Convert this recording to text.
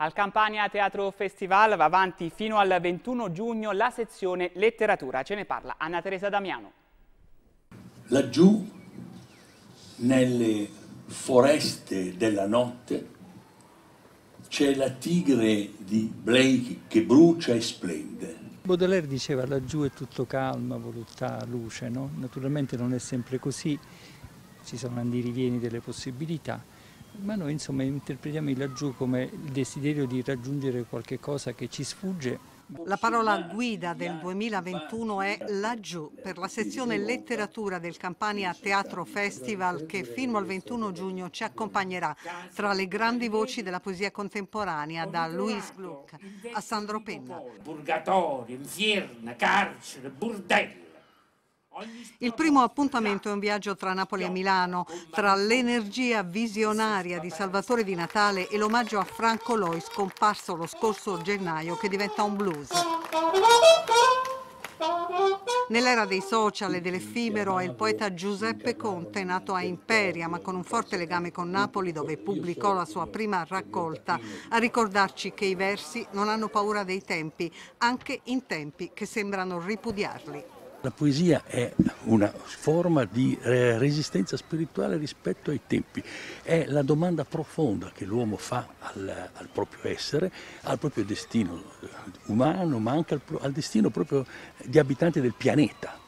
Al Campania Teatro Festival va avanti fino al 21 giugno la sezione letteratura. Ce ne parla Anna Teresa Damiano. Laggiù, nelle foreste della notte, c'è la tigre di Blake che brucia e splende. Baudelaire diceva laggiù è tutto calma, voluttà, luce, no? Naturalmente non è sempre così, ci sono andirivieni delle possibilità, ma noi insomma interpretiamo il laggiù come il desiderio di raggiungere qualche cosa che ci sfugge. La parola guida del 2021 è laggiù per la sezione letteratura del Campania Teatro Festival che fino al 21 giugno ci accompagnerà tra le grandi voci della poesia contemporanea da Louis Gluck a Sandro Penna. Purgatorio, infierno, carcere, bordello. Il primo appuntamento è un viaggio tra Napoli e Milano, tra l'energia visionaria di Salvatore di Natale e l'omaggio a Franco Loi scomparso lo scorso gennaio che diventa un blues. Nell'era dei social e dell'effimero è il poeta Giuseppe Conte, nato a Imperia ma con un forte legame con Napoli dove pubblicò la sua prima raccolta, a ricordarci che i versi non hanno paura dei tempi, anche in tempi che sembrano ripudiarli. La poesia è una forma di eh, resistenza spirituale rispetto ai tempi, è la domanda profonda che l'uomo fa al, al proprio essere, al proprio destino umano, ma anche al, al destino proprio di abitanti del pianeta.